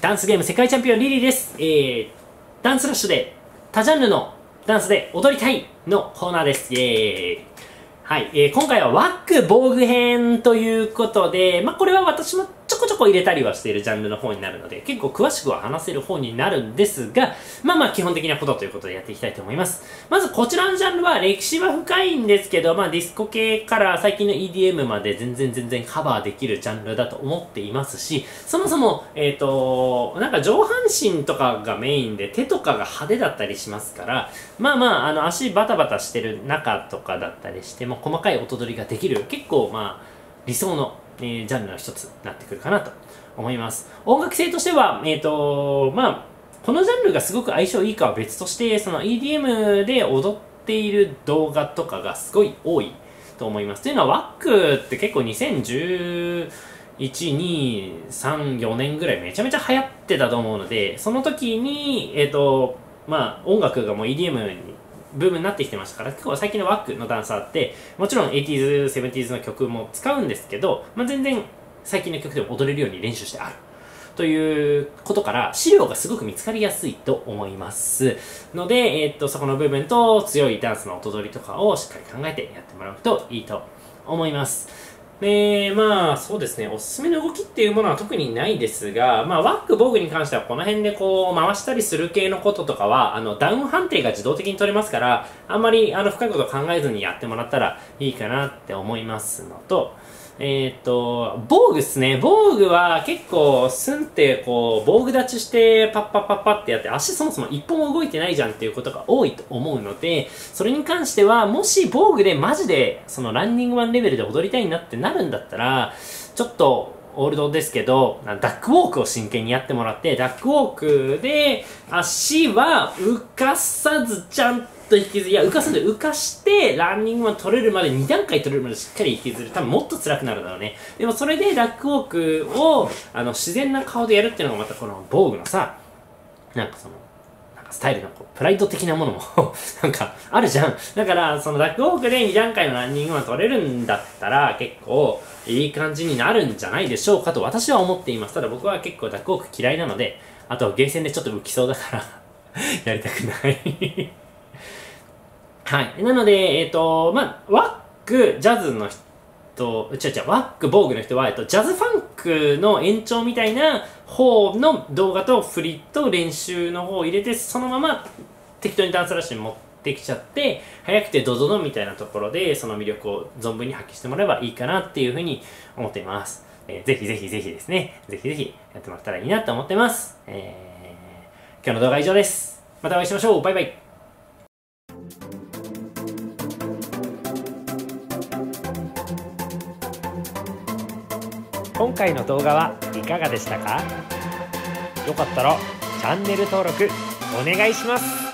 ダンスゲーム世界チャンピオンリリーです。えー、ダンスラッシュで多ジャンルのダンスで踊りたいのコーナーです。イェーイ。はい、えー、今回はワック防具編ということで、まあ、これは私もこちょこ入れたりはしているジャンルの方になるので、結構詳しくは話せる方になるんですが、まあまあ基本的なことということでやっていきたいと思います。まずこちらのジャンルは歴史は深いんですけど、まあディスコ系から最近の EDM まで全然全然カバーできるジャンルだと思っていますし、そもそも、えっ、ー、と、なんか上半身とかがメインで手とかが派手だったりしますから、まあまあ、あの足バタバタしてる中とかだったりしても細かい音取りができる、結構まあ理想のえー、ジャンルの一つになってくるかなと思います。音楽性としては、えっ、ー、と、まあ、このジャンルがすごく相性いいかは別として、その EDM で踊っている動画とかがすごい多いと思います。というのは、ワックって結構2010 1、2、3、4年ぐらいめちゃめちゃ流行ってたと思うので、その時に、えっ、ー、と、まあ、音楽がもう EDM にブームになってきてましたから、結構最近のワックのダンサーって、もちろん 80s、70s の曲も使うんですけど、まあ、全然最近の曲でも踊れるように練習してある。ということから、資料がすごく見つかりやすいと思います。ので、えー、っと、そこの部分と強いダンスの音取りとかをしっかり考えてやってもらうといいと思います。で、まあ、そうですね、おすすめの動きっていうものは特にないですが、まあ、ワック、防具に関してはこの辺でこう、回したりする系のこととかは、あの、ダウン判定が自動的に取れますから、あんまり、あの、深いこと考えずにやってもらったらいいかなって思いますのと、えっ、と、防具っすね。防具は結構、スンってこう、防具立ちしてパッパッパッパってやって、足そもそも一歩も動いてないじゃんっていうことが多いと思うので、それに関しては、もし防具でマジで、そのランニングワンレベルで踊りたいなってなるんだったら、ちょっと、オールドですけど、ダックウォークを真剣にやってもらって、ダックウォークで足は浮かさずちゃんとと引きずり、いや、浮かすんで浮かして、ランニングマン取れるまで2段階取れるまでしっかり引きずる。多分もっと辛くなるだろうね。でもそれでラックウォークを、あの、自然な顔でやるっていうのがまたこの防具のさ、なんかその、スタイルのこうプライド的なものも なんかあるじゃん。だから、そのラックウォークで2段階のランニングマン取れるんだったら結構いい感じになるんじゃないでしょうかと私は思っています。ただ僕は結構ラックウォーク嫌いなので、あとゲーセンでちょっと浮きそうだから やりたくないはい。なので、えっ、ー、と、まあ、ワック、ジャズの人、違う違う、ワック、防具の人は、えっと、ジャズファンクの延長みたいな方の動画とフリッと練習の方を入れて、そのまま適当にダンスラッシュに持ってきちゃって、速くてドドドみたいなところで、その魅力を存分に発揮してもらえばいいかなっていうふうに思っています。えー、ぜひぜひぜひですね、ぜひぜひやってもらったらいいなと思ってます。えー、今日の動画は以上です。またお会いしましょう。バイバイ。今回の動画はいかがでしたか？よかったらチャンネル登録お願いします。